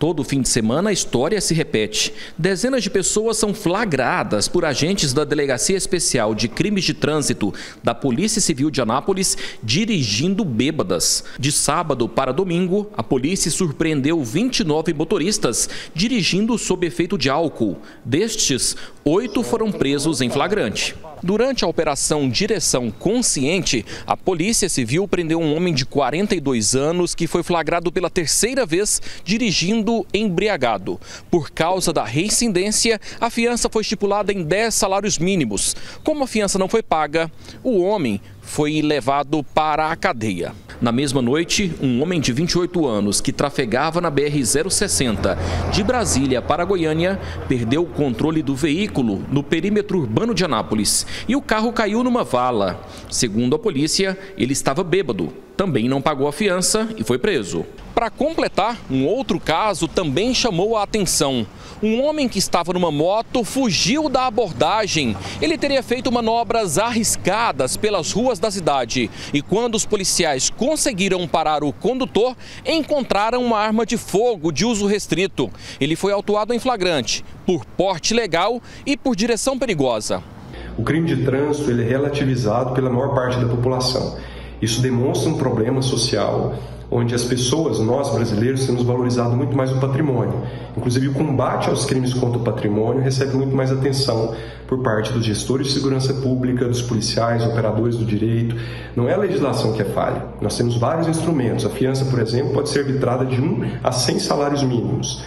Todo fim de semana a história se repete. Dezenas de pessoas são flagradas por agentes da Delegacia Especial de Crimes de Trânsito da Polícia Civil de Anápolis dirigindo bêbadas. De sábado para domingo, a polícia surpreendeu 29 motoristas dirigindo sob efeito de álcool. Destes, oito foram presos em flagrante. Durante a operação Direção Consciente, a Polícia Civil prendeu um homem de 42 anos que foi flagrado pela terceira vez dirigindo embriagado. Por causa da reincidência, a fiança foi estipulada em 10 salários mínimos. Como a fiança não foi paga, o homem foi levado para a cadeia. Na mesma noite, um homem de 28 anos que trafegava na BR-060 de Brasília para Goiânia perdeu o controle do veículo no perímetro urbano de Anápolis e o carro caiu numa vala. Segundo a polícia, ele estava bêbado, também não pagou a fiança e foi preso. Para completar, um outro caso também chamou a atenção. Um homem que estava numa moto fugiu da abordagem. Ele teria feito manobras arriscadas pelas ruas da cidade e quando os policiais conseguiram parar o condutor, encontraram uma arma de fogo de uso restrito. Ele foi autuado em flagrante por porte legal e por direção perigosa. O crime de trânsito ele é relativizado pela maior parte da população. Isso demonstra um problema social onde as pessoas, nós brasileiros, temos valorizado muito mais o patrimônio. Inclusive, o combate aos crimes contra o patrimônio recebe muito mais atenção por parte dos gestores de segurança pública, dos policiais, operadores do direito. Não é a legislação que é falha. Nós temos vários instrumentos. A fiança, por exemplo, pode ser arbitrada de 1 a 100 salários mínimos.